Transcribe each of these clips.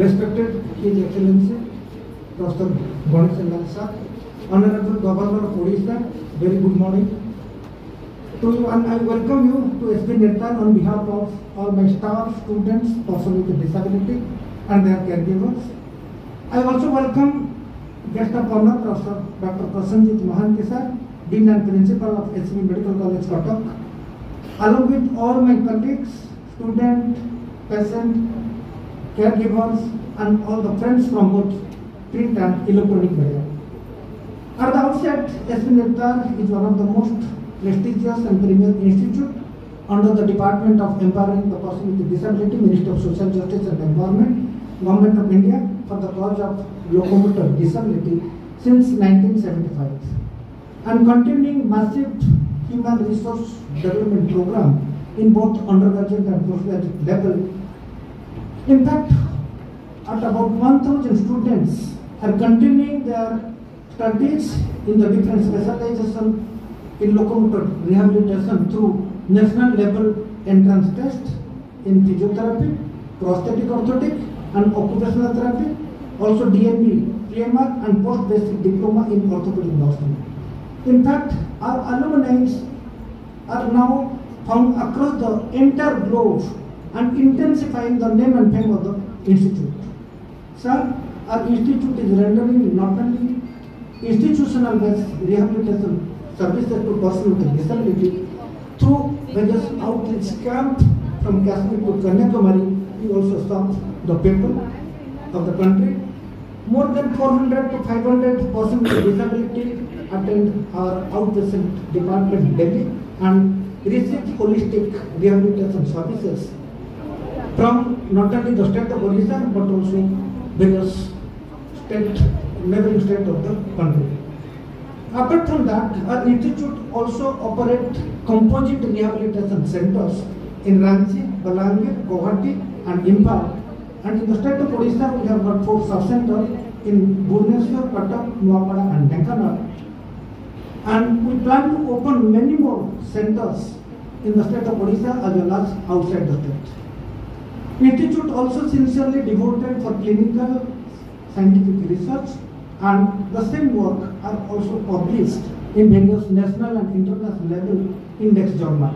Respected His Excellency, Dr. Ganesh Lal sir, Honorable Governor of Odisha, very good morning. To you, and I welcome you to SB Nirtan on behalf of all my staff, students, persons with disability, and their caregivers. I also welcome Guest of honor, Professor Dr. Prasanjit Mohanty sir, Dean and Principal of SB Medical College, Cuttack. Along with all my colleagues, student, patient, caregivers, and all the friends from both print and electronic media. At the outset, SB is one of the most prestigious and premier institute under the Department of Empowering the Person with Disability, Ministry of Social Justice and Environment, Government of India for the cause of locomotor disability since 1975 and continuing massive human resource development program in both undergraduate and postgraduate level. In fact, at about 1000 students are continuing their studies in the different specialization in locomotor rehabilitation through national level entrance test in physiotherapy, prosthetic orthotic and occupational therapy, also DNB, pre-mark and post-basic diploma in orthopedic nursing. In fact, our alumni are now found across the entire globe and intensifying the name and fame of the institute. Sir, our institute is rendering not only institutional based rehabilitation services to persons with disability through various outreach camp from Kashmir to Kanyakumari, we also serve the people of the country. More than 400 to 500 persons with disability attend our outpatient department daily and receive holistic rehabilitation services from not only the state of Odisha but also various state, neighboring state of the country. Apart from that, our institute also operate composite rehabilitation centers in Ranchi, Balangir, Guwahati and Imphal. And in the state of Odisha, we have got four sub-centers in Bhubaneswar, Cuttack, Nuapada and Dhenkanal. And we plan to open many more centers in the state of Odisha as well as outside the state. Institute also sincerely devoted for clinical scientific research and the same work are also published in various national and international level index journal.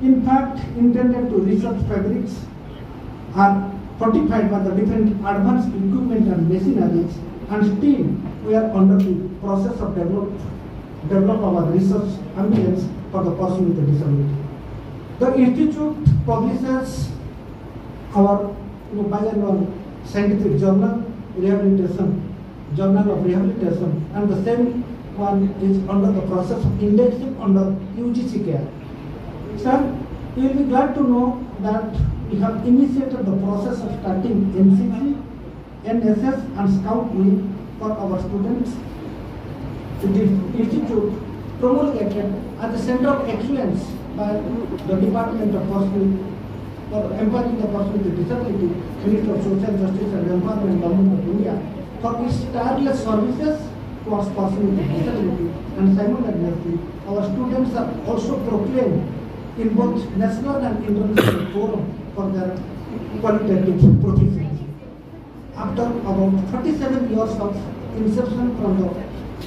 In fact, intended to research fabrics are fortified by the different advanced equipment and machineries and still we are under the process of develop, develop our research ambience for the person with a disability. The institute publishes our you know, biannual scientific journal, rehabilitation, journal of rehabilitation, and the same one is under the process of indexing under UGC care. Sir, you will be glad to know that we have initiated the process of starting NCC, NSS, and Scout Week for our students. The institute promulgated at the center of excellence by the Department of Personal for empowering the person with disability, Ministry of Social Justice and Environment, Government of India, for its tireless services towards person with disability and simultaneously our students are also proclaimed in both national and international forum for their qualitative proficiency. After about 37 years of inception from the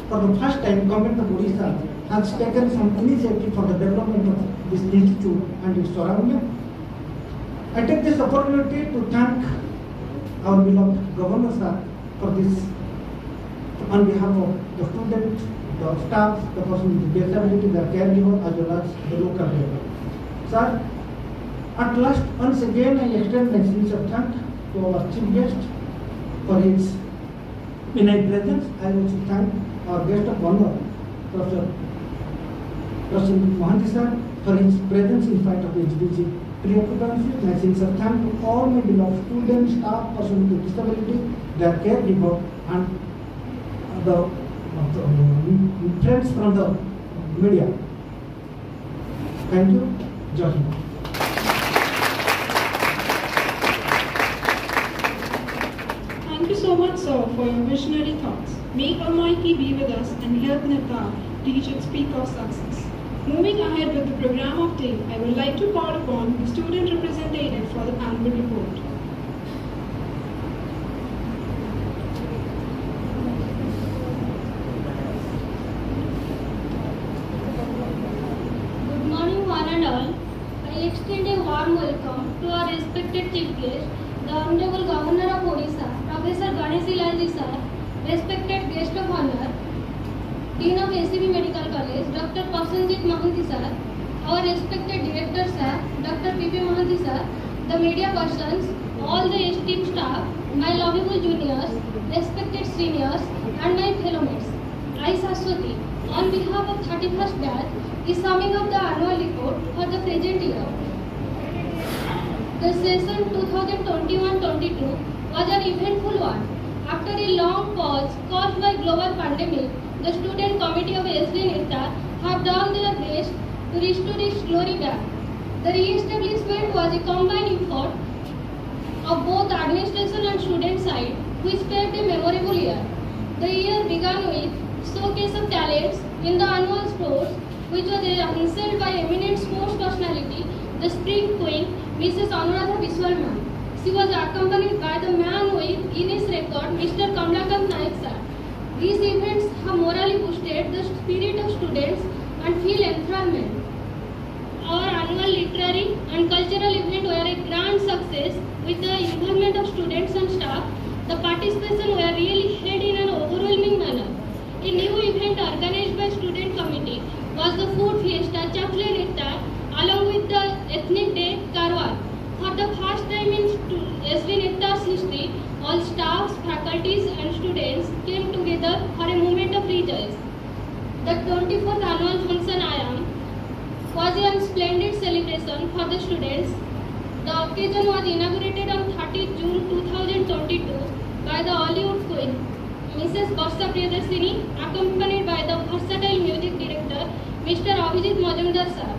for the first time, Government of Odisha has taken some initiative for the development of this institute and its surrounding. I take this opportunity to thank our beloved Governor sir for this on behalf of the student, the staff, the person with disability, the caregiver as well as the local level. Sir, at last once again I extend my sincere thanks to our chief guest for his benign presence. I also thank our guest of honor, Professor Prasanjit Mohanty sir, for his presence in spite of his busy sincere thanks to all my beloved students, staff, persons with disability, their caregiver, and the, the, friends from the media. Thank you. Hind. Thank you so much, sir, for your visionary thoughts. May Almighty be with us and help Nepal reach its peak of success. Moving ahead with the program of day, I would like to call upon the student representative for the annual report. Good morning, one and all. I extend a warm welcome to our respected chief guest, the Honorable Governor of Odisha, Professor Ganeshi Lalji sir, respected Dean of ACB Medical College, Dr. Prasanjit Mahanti sir, our respected director sir, Dr. P.P. Mahanti sir, the media persons, all the esteemed staff, my lovable juniors, respected seniors, and my fellow mates. I, Saswati, on behalf of 31st batch, is summing up the annual report for the present year. The session 2021-22 was an eventful one. After a long pause caused by global pandemic, the student committee of SD Netta have done their best to restore its glory back. The re-establishment was a combined effort of both administration and student side, which paved a memorable year. The year began with showcase of talents in the annual sports, which was answered by eminent sports personality, the spring queen, Mrs. Anuradha Biswal ma'am. She was accompanied by the man with Guinness record, Mr. Kamlakant Naik sir. These events have morally boosted the spirit of students and feel enthrallment. Our annual literary and cultural event were a grand success with the involvement of students and staff. The participation were really held in an overwhelming manner. A new event organized by student committee was the food fiesta Chakle Netta along with the ethnic day Karwar. For the first time in SV Netta's history, all staffs, faculties and students came together for a moment of rejoice. The 24th annual function IAM was a splendid celebration for the students. The occasion was inaugurated on 30 June 2022 by the Ollywood Queen, Mrs. Barsha Priyadarshini, accompanied by the versatile music director, Mr. Abhijit Majumdar sir.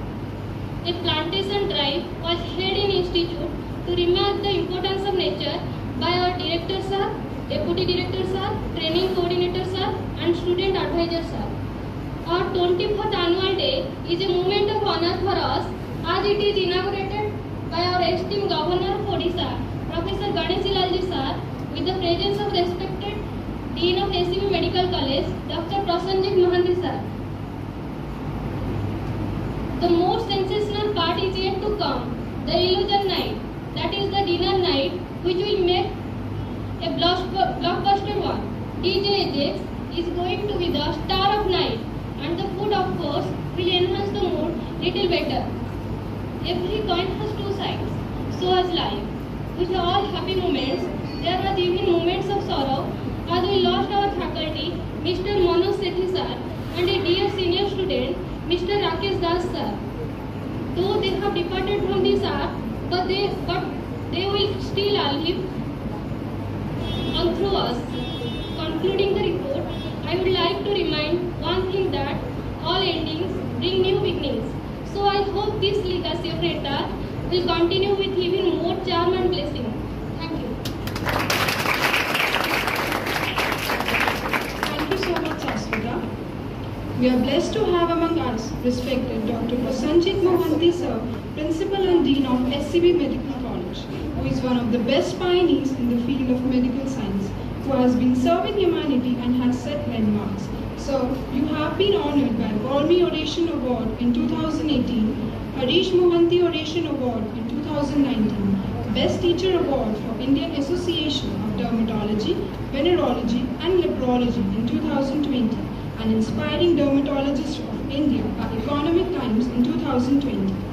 A plantation drive was held in institute to remark the importance of nature by our director sir, deputy director sir, training coordinator sir, and student advisor sir. Our 24th annual day is a moment of honor for us as it is inaugurated by our esteemed Governor of Odisha, Professor Ganesh Lalji sir, with the presence of respected Dean of ACB Medical College, Dr. Prasanjit Mahanti sir. The most sensational part is yet to come, the illusion night, that is the dinner night, which will make a blockbuster one. DJ Ajax is going to be the star of night, and the food, of course, will enhance the mood little better. Every coin has two sides, so has life. With all happy moments, there are even moments of sorrow as we lost our faculty, Mr. Manoj Sethi sir, and a dear senior student, Mr. Rakesh Das sir. Though they have departed from this earth, but they but they will still live on through us. Concluding the report, I would like to remind one thing that all endings bring new beginnings. So I hope this legacy of NIRTAR will continue with even more charm and blessing. Thank you. Thank you so much, Aswita. We are blessed to have among us respected Dr. Prasenjeet Mohanty sir, Principal and Dean of SCB Medical Who is one of the best pioneers in the field of medical science, who has been serving humanity and has set landmarks. So, you have been honored by Balmi Oration Award in 2018, Harish Mohanty Oration Award in 2019, Best Teacher Award for Indian Association of Dermatology, Venerology and Leprology in 2020, and Inspiring Dermatologist of India by Economic Times in 2020.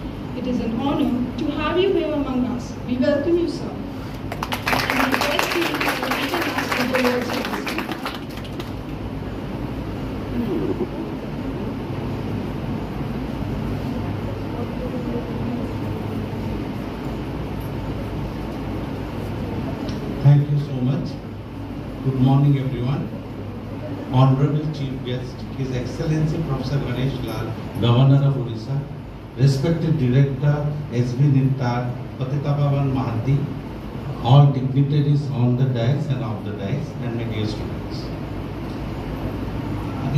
Is an honor to have you here among us. We welcome you, sir. Thank you so much. Good morning, everyone. Honorable Chief Guest, His Excellency Professor Ganeshi Lal, Governor of Odisha, respected Director SVNIRTAR, Patitapavan Mohanty, all dignitaries on the dais and off the dais, and my dear students.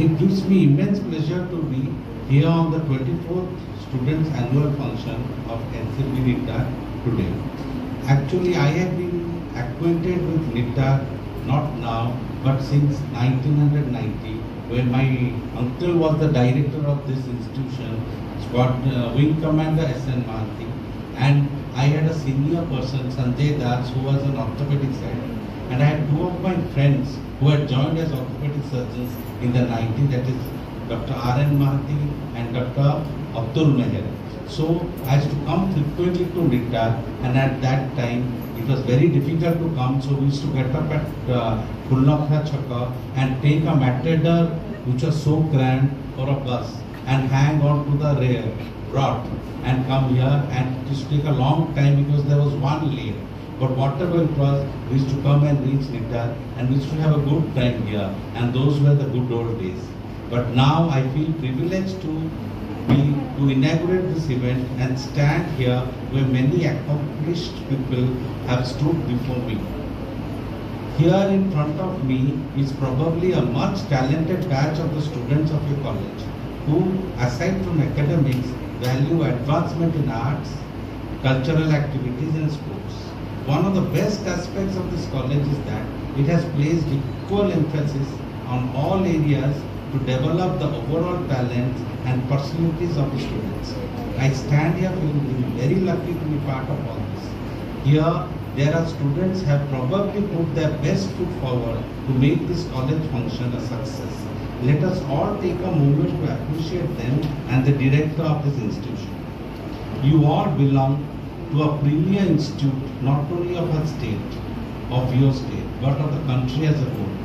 It gives me immense pleasure to be here on the 24th Students' Annual Function of NCB NIRTAR today. Actually, I have been acquainted with NIRTAR not now, but since 1990, when my uncle was the director of this institution, Squad uh, Wing Commander S.N. Mahanti, and I had a senior person, Sanjay Das, who was an orthopedic surgeon, and I had two of my friends who had joined as orthopedic surgeons in the 90s, that is Dr. R.N. Mahathi and Dr. Abdul Meher. So I used to come frequently to NIRTAR and at that time it was very difficult to come so we used to get up at uh, Pulnakha Chakka and take a matador which was so grand or a bus and hang on to the rear rod and come here and it used to take a long time because there was one lane. But whatever it was, we used to come and reach NIRTAR and we used to have a good time here and those were the good old days. But now I feel privileged to be to inaugurate this event and stand here where many accomplished people have stood before me. Here in front of me is probably a much talented batch of the students of your college who, aside from academics, value advancement in arts, cultural activities and sports. One of the best aspects of this college is that it has placed equal emphasis on all areas to develop the overall talents and personalities of the students. I stand here feeling very lucky to be part of all this. Here, there are students have probably put their best foot forward to make this college function a success. Let us all take a moment to appreciate them and the director of this institution. You all belong to a premier institute, not only of our state, of your state, but of the country as a whole.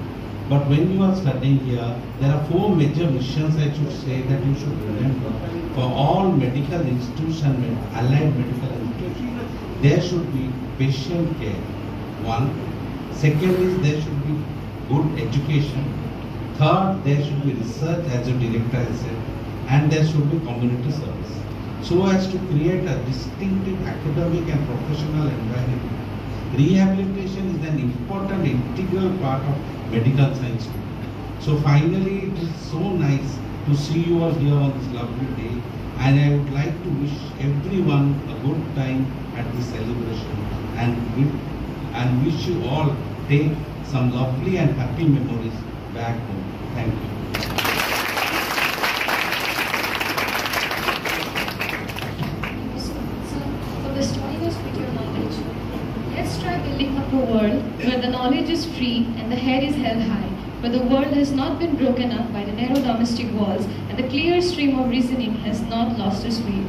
But when you are studying here, there are four major missions I should say that you should remember for all medical institutions allied medical institutions. There should be patient care. One. Second is there should be good education. Third, there should be research as your director has said. And there should be community service. So as to create a distinctive academic and professional environment. Rehabilitation is an important integral part of medical science. So finally, it is so nice to see you all here on this lovely day and I would like to wish everyone a good time at this celebration and, and wish you all take some lovely and happy memories back home. Thank you. Let's try building up a world where the knowledge is free and the head is held high, where the world has not been broken up by the narrow domestic walls and the clear stream of reasoning has not lost its way.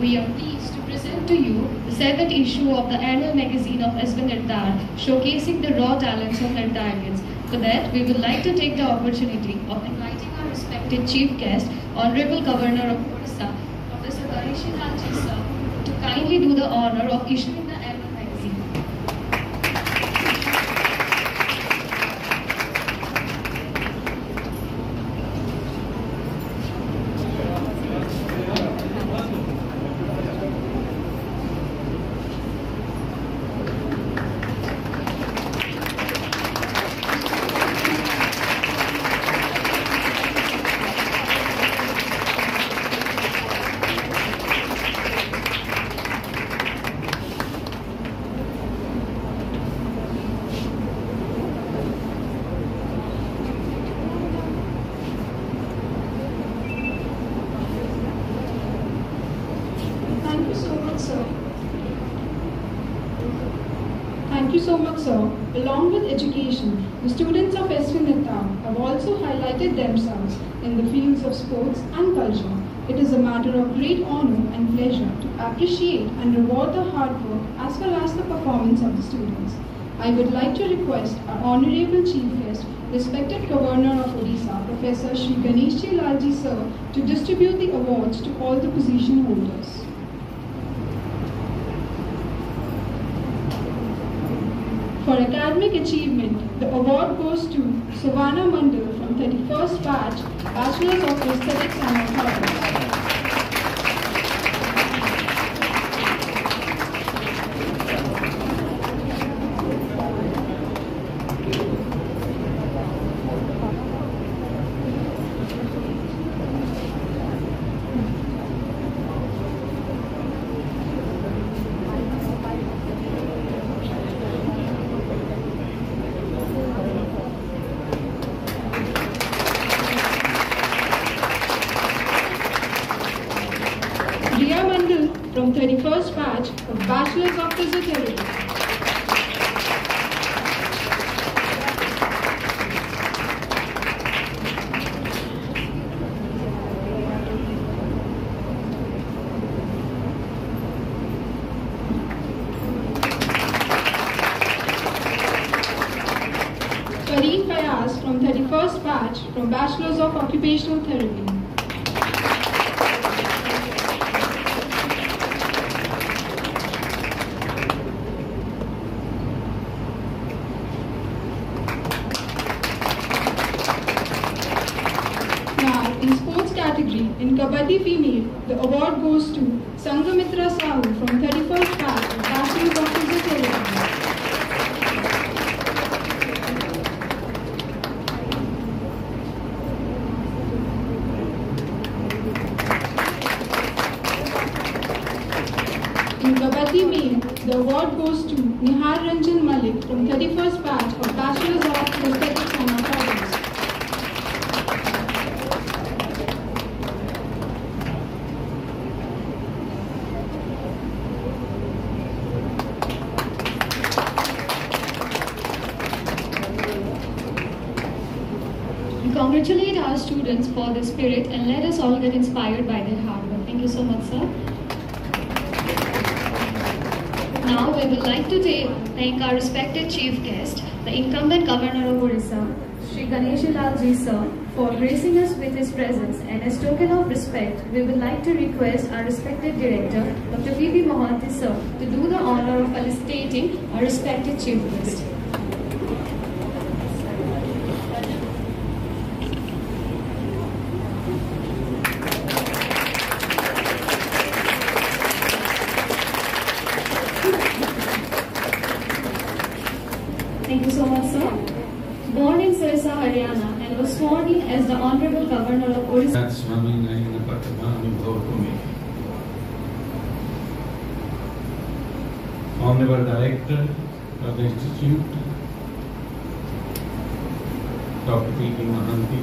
We are pleased to present to you the seventh issue of the annual magazine of SVNIRTAR, showcasing the raw talents of Nirtarians. For that, we would like to take the opportunity of inviting our respected chief guest, Honorable Governor of Odisha, Professor Ganeshi Lalji sir, to kindly do the honor of issuing the annual magazine. Thank you so much, sir. Thank you so much, sir. Along with education, the students of SVNIRTAR have also highlighted themselves in the fields of sports and culture. It is a matter of great honor and pleasure to appreciate and reward the hard work as well as the performance of the students. I would like to request our Honorable Chief Guest, respected Governor of Odisha, Professor Shri Ganesh sir, to distribute the awards to all the position holders. For achievement, the award goes to Savannah Mandal from 31st batch, Bachelor's of Prosthetics and Orthotics. Riya Mandal from 31st batch of Bachelor's of Physiotherapy. 31st batch from Bachelor's of Occupational Therapy. Now, in sports category, in Kabaddi Female, the award goes to Sangamitra Sahu from 31st batch of Bachelor's of Physiotherapy. In Kabaddi Male, the award goes to Nihar Ranjan Malik from 31st batch of Bachelor's of Prosthetics and Orthotics. We congratulate our students for their spirit and let us all get inspired by their hard work. Thank you so much, sir. Now we would like to thank our respected chief guest, the incumbent governor of Orissa, Sri Ganeshilal Ji sir, for gracing us with his presence. And as token of respect, we would like to request our respected director, Dr. P.B. Mohanty sir, to do the honor of felicitating our respected chief guest. Thank you so much, sir. Born in Sirsa, Haryana, and was sworn in as the Honorable Governor of Orissa. That's Swami Nayana Pattamani Bhavakumi. Honorable Director of the Institute, Dr. P.P. Mohanty,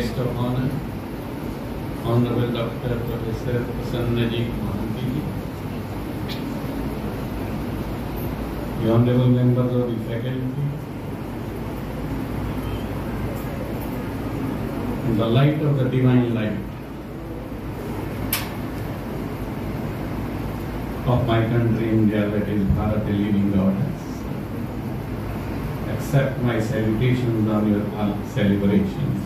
our guest of honor, Honorable Dr. Professor Prasenjeet Mohanty, the honorable members of the faculty, in the light of the divine light of my country, India, that is Bharat, the living goddess. Accept my salutations on your all celebrations.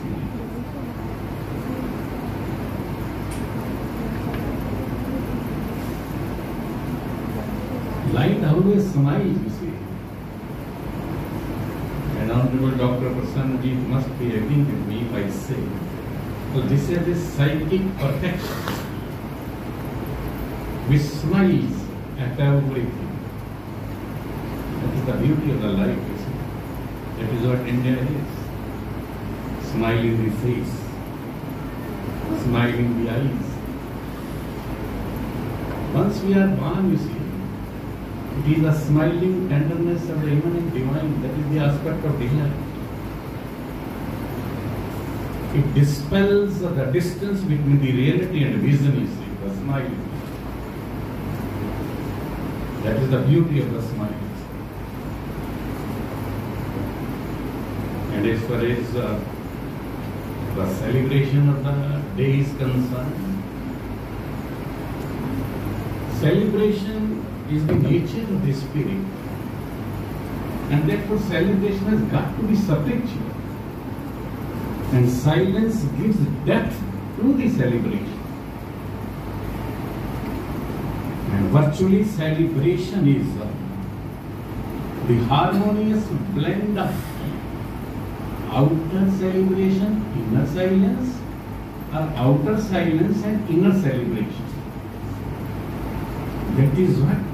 Light always smiles, you see. And Honorable Dr. Prasanji must be agreeing with me if I say, so this is a psychic protection which smiles at everything. That is the beauty of the life, you see. That is what India is. Smile in the face, smile in the eyes. Once we are born, you see, is the smiling tenderness of the immanent divine that is the aspect of delight. It dispels the distance between the reality and vision, you see, the smile. That is the beauty of the smile. And as far as uh, the celebration of the day is concerned, celebration is the nature of the spirit. And therefore celebration has got to be subjective. And silence gives depth to the celebration. And virtually celebration is uh, the harmonious blend of outer celebration, inner silence, or outer silence and inner celebration. That is what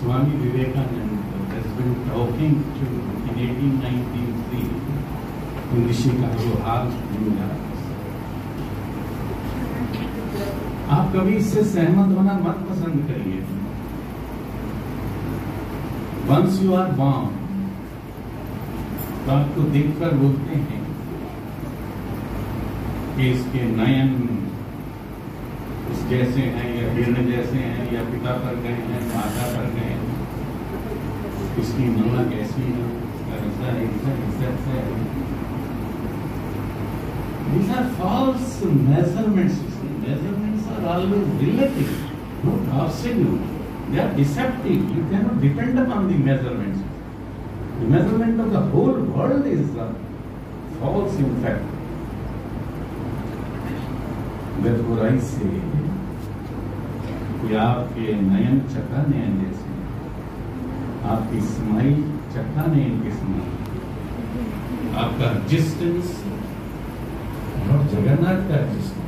Swami Vivekananda has been talking to in 1893 in the Chicago Hall, New York. आप कभी इससे सहमत होना मत पसंद करिए once you are born तो आपको देखकर बोलते हैं कि इसके नयन इस जैसे हैं या हिरण जैसे हैं या पिता पर गए हैं माता पर गए इसकी माँ कैसी है ऐसा है ऐसा ऐसा ऐसा है These are false measurements. Measurements are always relative, not absolute. They are deceptive. You cannot depend upon the measurements. The measurement of the whole world is uh, false in fact. Therefore I say कि आपके नयन चका नयन जैसे आपकी smile चक्का नहीं इनकी smile आपका existence और जगन्नाथ का existence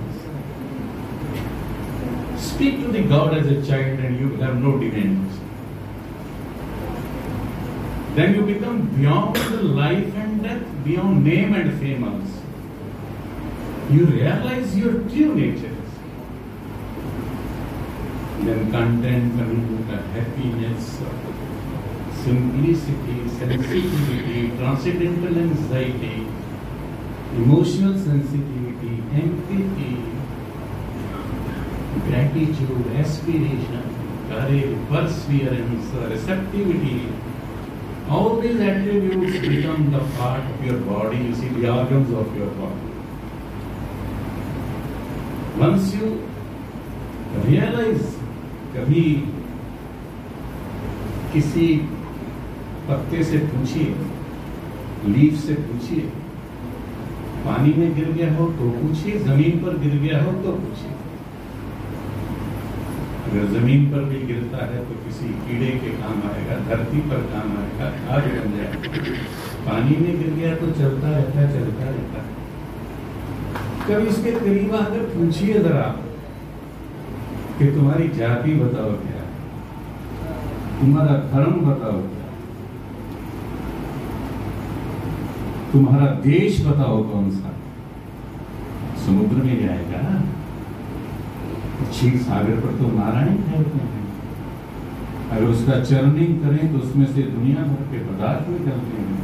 speak to the God as a child and you have no demand then you become beyond the life and death beyond name and famous you realise your true nature then content का happiness simplicity, sensitivity, transcendental anxiety, emotional sensitivity, empathy, gratitude, aspiration, courage, perseverance, receptivity, all these attributes become the part of your body, you see the organs of your body. Once you realize कभी किसी पत्ते से पूछिए, leaf से पूछिए, पानी में गिर गया हो तो पूछिए, ज़मीन पर गिर गया हो तो पूछिए। अगर ज़मीन पर भी गिरता है तो किसी कीड़े के काम आएगा, धरती पर काम आएगा खाद बन जाएगा। पानी में गिर गया तो चलता रहता है चलता रहता। है कभी इसके करीब आकर पूछिए जरा कि तुम्हारी जाति बताओ क्या? तुम्हारा धर्म बताओ क्या? तुम्हारा देश बताओ कौन सा? समुद्र में जाएगा। क्षीर सागर पर तो नारायण ठहरते हैं। अगर उसका चरणिंग करें तो उसमें से दुनिया भर के पदार्थ निकलते हैं।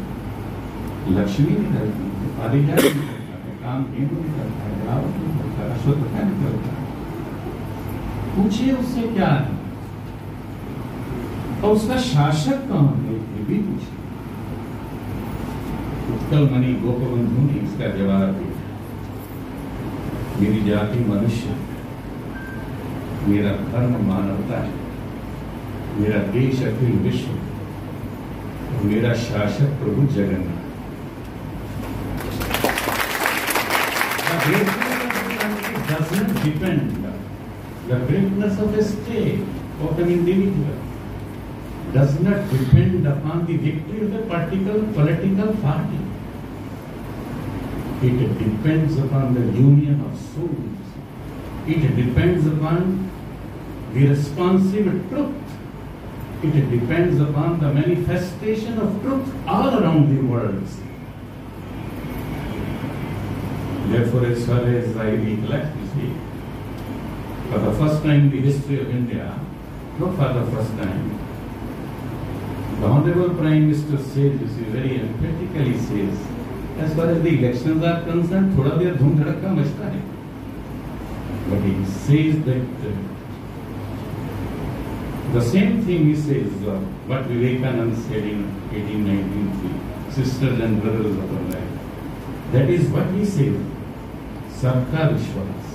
लक्ष्मी निकलती है, पारिजात निकलता है काम गेहूँ निकलता है रावत निकलता है अश्वत्था निकलता है। पूछिए उससे क्या है? और उसका शासक कौन है, ये भी पूछिए। उत्कल मणि गोपबंधु ने इसका जवाब दिया मेरी जाति मनुष्य मेरा धर्म मानवता है। मेरा देश अखिल विश्व। और मेरा शासक प्रभु Jagannath. Does not depend upon dictatory of the political party It depends upon the union of souls. It depends upon the responsive truth. It depends upon the manifestation of truth all around the world. Therefore, as far as I recollect, you see, for the first time in the history of India, not for the first time, the Honorable Prime Minister says, you see, very emphatically says, as far as the elections are concerned, थोड़ा देर धूम धड़का मचता है. But he says that uh, the same thing he says, uh, what Vivekananda said in 1893, sisters and brothers of our life. That is what he says, सबका विश्वास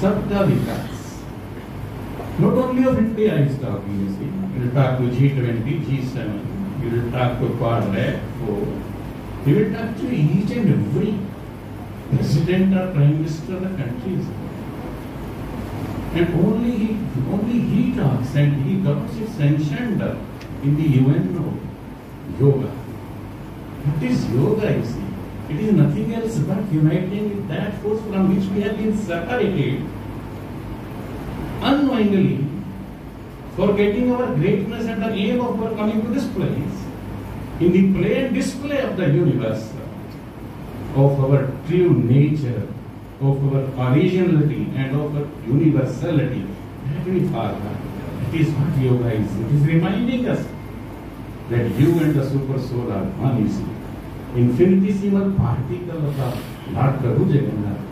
सबका विकास not only of India is talking, you see. You will talk to G20, G7, you will talk to Quad 4, you will talk to each and every president or prime minister of the countries. And only he, only he talks and he talks it sanctioned in the UNO yoga. What is yoga, you see? It is nothing else but uniting with that force from which we have been separated unknowingly, forgetting our greatness and the aim of our coming to this place, in the play and display of the universe, of our true nature, of our originality and of our universality, that we forgot. It is what yoga is. It is reminding us that you and the super soul are one, see. Infinitesimal particle of the Lord Prabhu Jagannath,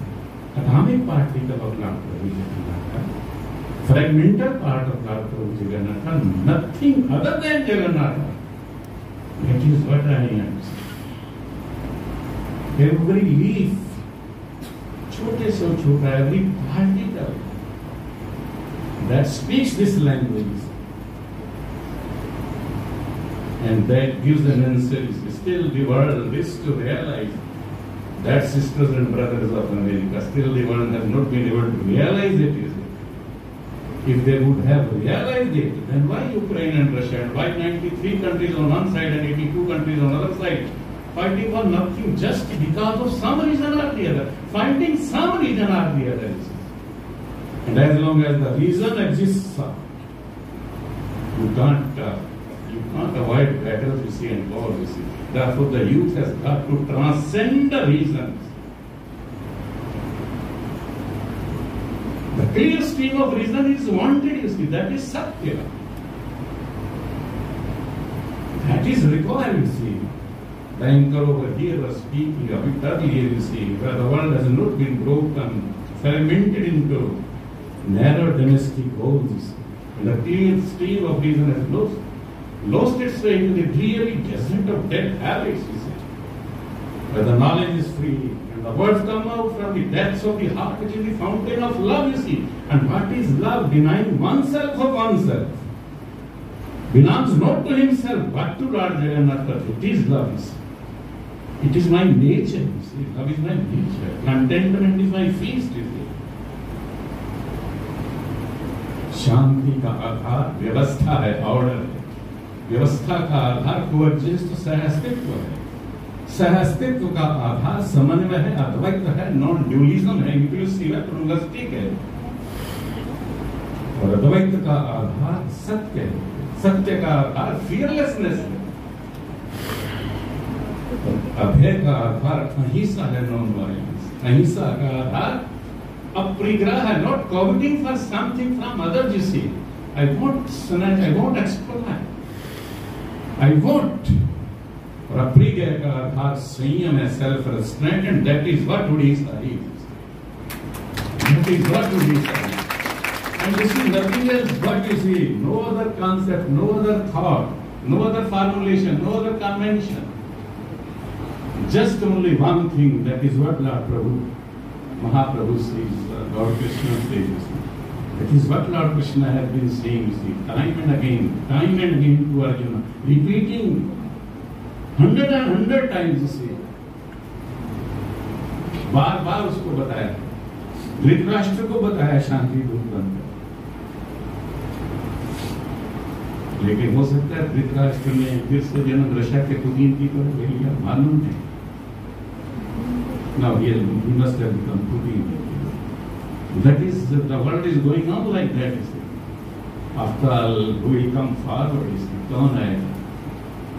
atomic particle of Lord Prabhu Jagannath, fragmental part of Lord Prabhu Jagannath, nothing other than Jagannath. That is what I am. Every leaf, छोटे से छोटा, every particle that speaks this language And that gives an answer. is Still, the world is to realize that sisters and brothers of America, still the world has not been able to realize it. Is if they would have realized it, then why Ukraine and Russia? And why 93 countries on one side and 82 countries on the other side? Fighting for nothing just because of some reason or the other. Finding some reason or the other. And as long as the reason exists, you can't, uh, you can't avoid battles, you see, and wars, you see. Therefore, the youth has got to transcend the reasons. The clear stream of reason is wanted, you see, that is Satya. That is required, you see. The anchor over here was speaking a bit earlier, you see, where the world has not been broken, fermented into narrow domestic goals. And the clear stream of reason has lost, lost its way into the dreary desert of dead habits, you see. Where the knowledge is free, the words come out from the depths of the heart, which is the fountain of love, you see. And what is love? Denying oneself of oneself. Belongs not to himself, but to Lord Jagannath. It is love, you see. It is my nature, you see. Love is my nature. Contentment is my feast, you see. शांति का आधार व्यवस्था है order है व्यवस्था का आधार coexist सहअस्तित्व है सहअस्तित्व का आधार समन्वय है अद्वैत है नॉन ड्यूलिज्म है इंक्लूसिव है प्लुरलिस्टिक है और अद्वैत का आधार सत्य है सत्य का आधार फियरलेसनेस है अभय का आधार अहिंसा है नॉन वायलेंस अहिंसा का आधार aprigraha, है not for for something from other see. I won't I won't exploit. I won't. और अप्रिय का अर्थात संयम है self restraint and that is what would he sorry is what would he sorry and this is nothing else but you see no other concept no other thought no other formulation no other convention just only one thing that is what lord Prabhu Mahaprabhu Shri God Krishna Shri That is what Lord Krishna has been saying, see, time and again, time and again to Arjuna, repeating hundred and hundred times, you बार बार उसको बताया धृतराष्ट्र को बताया शांति दूत बनकर लेकिन हो सकता है धृतराष्ट्र ने फिर से जन्म रशा के कुदीन की तरफ़ ले लिया मालूम नहीं Now he, has, he must have become Putin. That is, the world is going on like that. After all, who will come forward? कौन आएगा?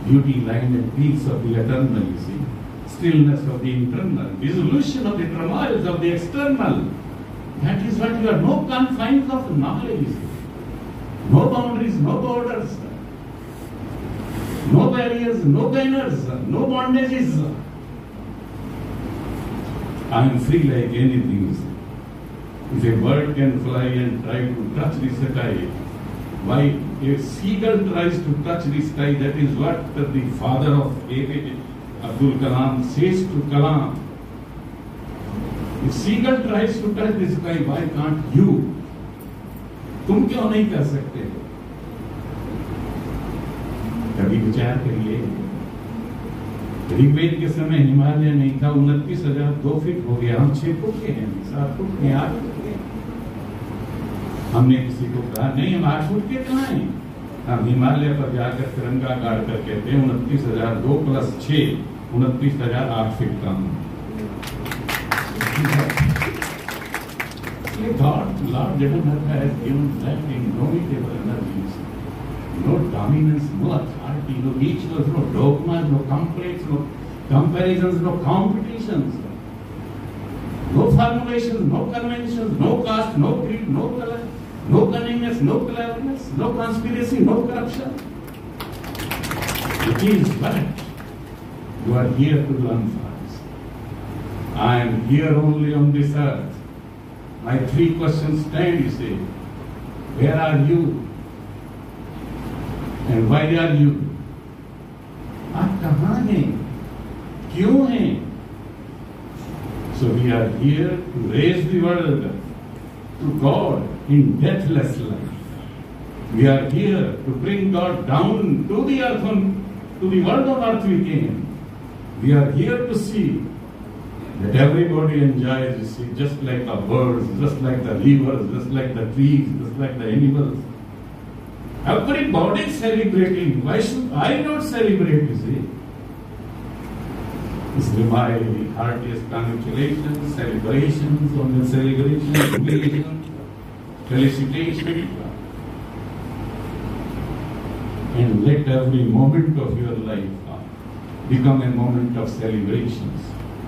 Beauty, line and peace of the eternal, you see. Stillness of the internal, dissolution of the turmoils of the external. That is what you are. No confines of knowledge. you see. No boundaries, no borders. No barriers, no banners, no bondages. I am free like anything. If a bird can fly and try to touch the sky, why a seagull tries to touch the sky, that is what the father of APJ Abdul Kalam says to Kalam. If seagull tries to touch the sky, why can't you? तुम क्यों नहीं कर सकते कभी विचार करिए ऋग्वेद के समय हिमालय नहीं था उनतीस हज़ार दो फीट हो गया हम छह फुट के हैं सात फुट के आठ हमने किसी को कहा नहीं हम आठ फुट के कहा हैं हम हिमालय पर जाकर तिरंगा गाड़ कर कहते हैं उनतीस हज़ार दो प्लस छह उनतीस हज़ार आठ फीट का हूँ God, Lord Jagannath has given that indomitable energies. No dominance, no authority, no rituals, no dogmas, no complaints, no comparisons, no competitions. No formulations, no conventions, no caste, no creed, no color, no cunningness, no cleverness, no conspiracy, no corruption. It is what you are here to learn first. I am here only on this earth. My three questions stand, you say. Where are you? And why are you? आप कहाँ हैं क्यों हैं So we are here to raise the world to God in deathless life. We are here to bring God down to the earth on To the world on earth we came. We are here to see that everybody enjoys, you see, just like the birds, just like the rivers, just like the trees, just like the animals. Everybody is celebrating. Why should I not celebrate, you see? This my heartiest congratulations, celebrations on the celebration, jubilation, felicitation. And let every moment of your life uh, become a moment of celebrations.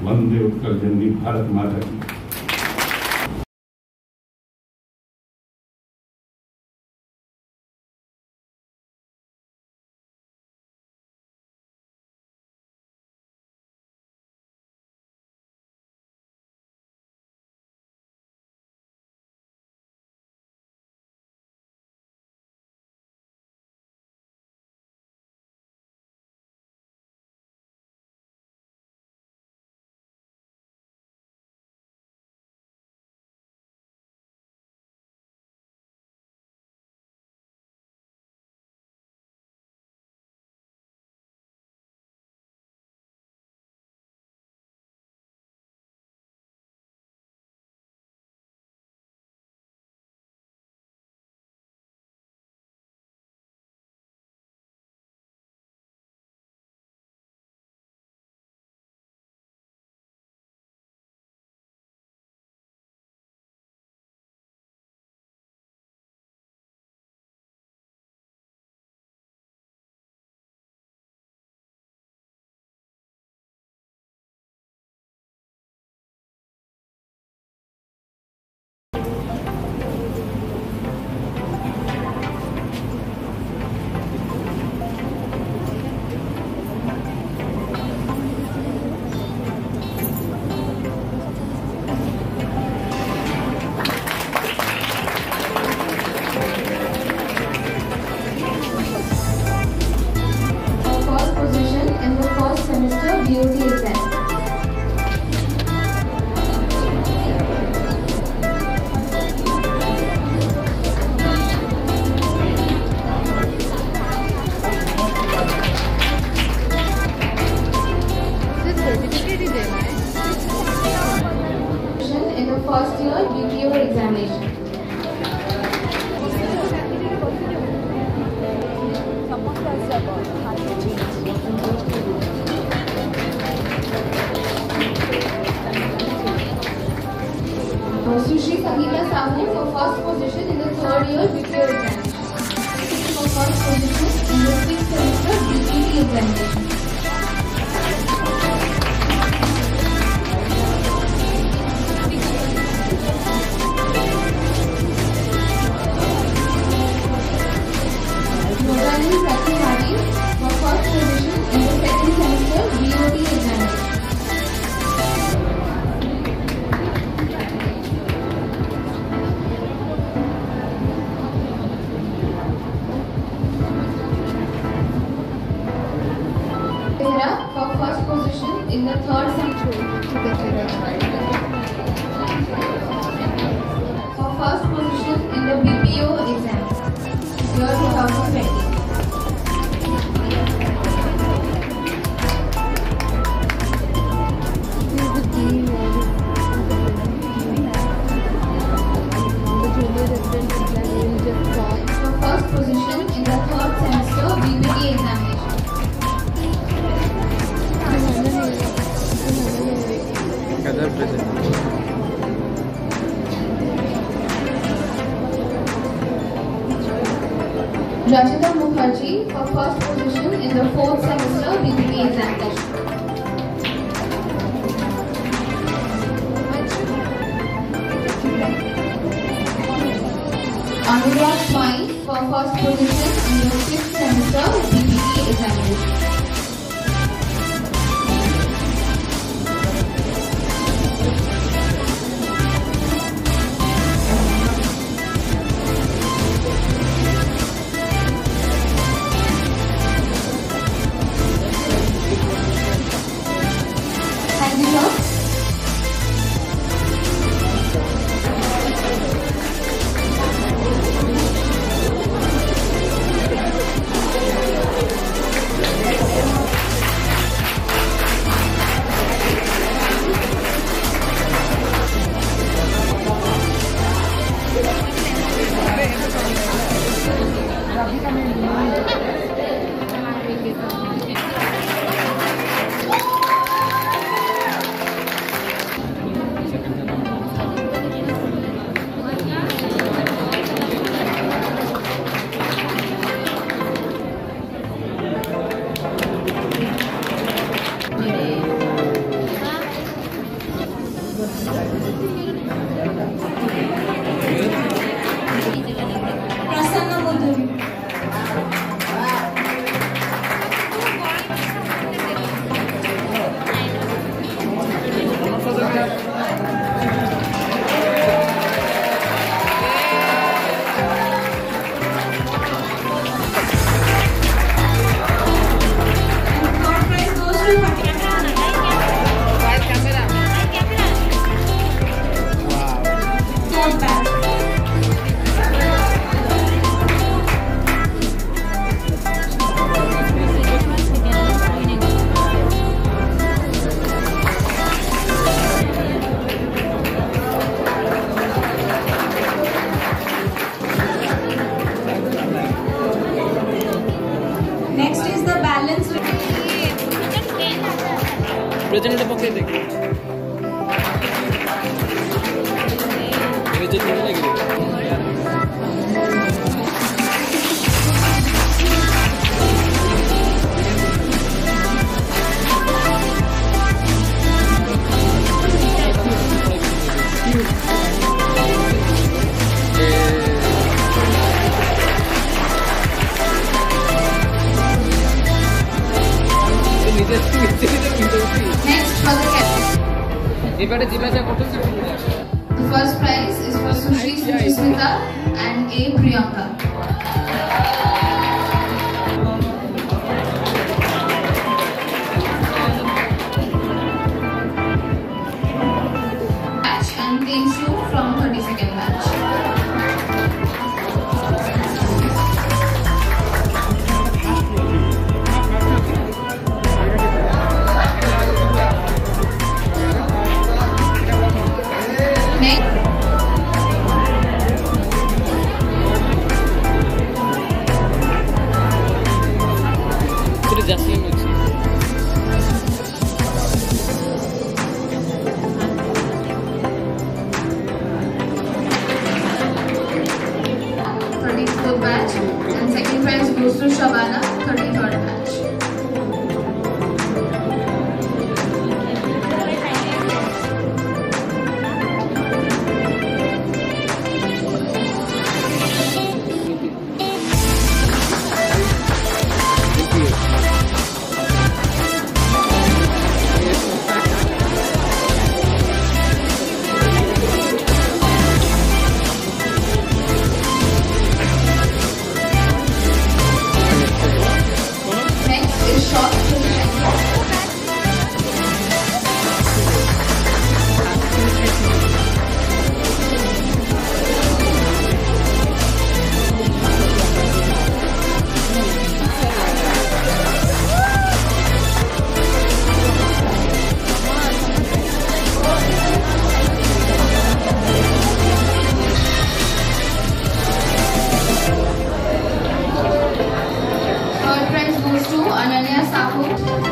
Vande Utkal Janani Bharat Mata Sushi Sangeeta Sahu for first position in the third year BPO examination. For first position in the sixth semester BPT examination. The third Rachita Mukherjee for first position in the fourth semester BPT examination. Anurag Swain for first position in the fifth semester BPT examination. Ananya